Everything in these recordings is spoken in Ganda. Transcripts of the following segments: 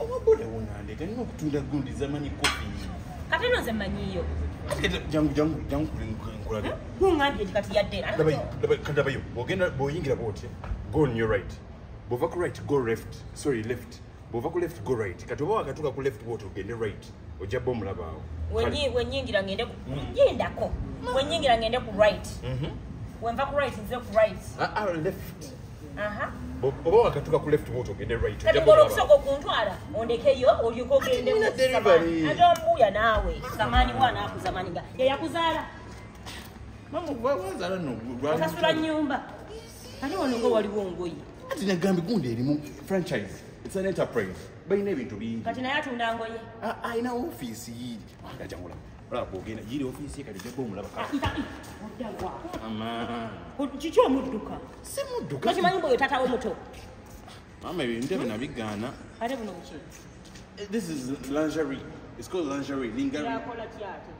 owabolewonande tenina okutunda gundi zamanyi kopi katano zemanyiyo jangulaaddabayo hmm? bogenda bweyingira bootya go on your right bova ku right go left sorry left bova ku left go right kati oba wakatuka ku left bwoti ogende right ojaba omulabaawo wenyingira ngende yendako hmm. hmm. wenyingira ngende ku right mm-hmm. wenva ku right nze ku right ah, ah, left oba wakatuka ku left moto ogende right ojja bolo kusoko kuntwala ondekeyo olyoko ogende mu delivery ajo mbuya nawe samani wana aku samani ga ye yakuzala mamu wa wazala no gwa sura nyumba ani wono go wali wongoyi ati na gambi gunde eri mu franchise it's an enterprise bayina ebintu bingi kati naye atundangoye ah, ah, ina ofisi yiri wakajangula olaba kwogenda yiri ofisi kati jabomulabakaa ah, kikyo mudduka simudduka nokimanyi mbwe wetatawo muto mama ebintu ebyo nabigaana ate buno muki eh, this is lingerie it's called lingerie lingerieyakola kyate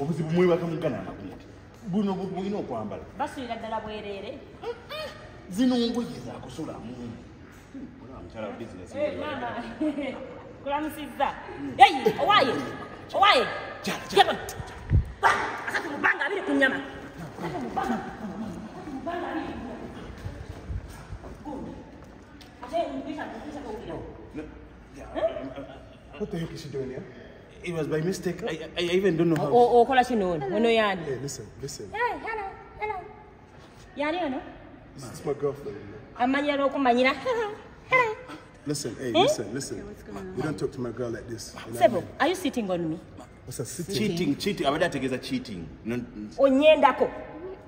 obuzibu mwebakamuganaa buno bulina okwambala basuira ddala bwerere zino ngoye zakusulamu kulamusiza owaye owaye akatubanga abiri ku nyama What the heck is she doing here? Yeah? It was by mistake. I, I even don't know how. Oh, oh, she knows. Hello. Hey, listen, listen. Hey, hello, hello. Yari, you know? This is my girlfriend. You know? Hello. Listen, hey, hey, eh? listen, listen. Okay, you don't talk to my girl like this. Sebo, I mean? are you sitting on me? What's a sitting? Cheating, cheating. I'm going to take it as a cheating. No.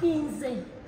15.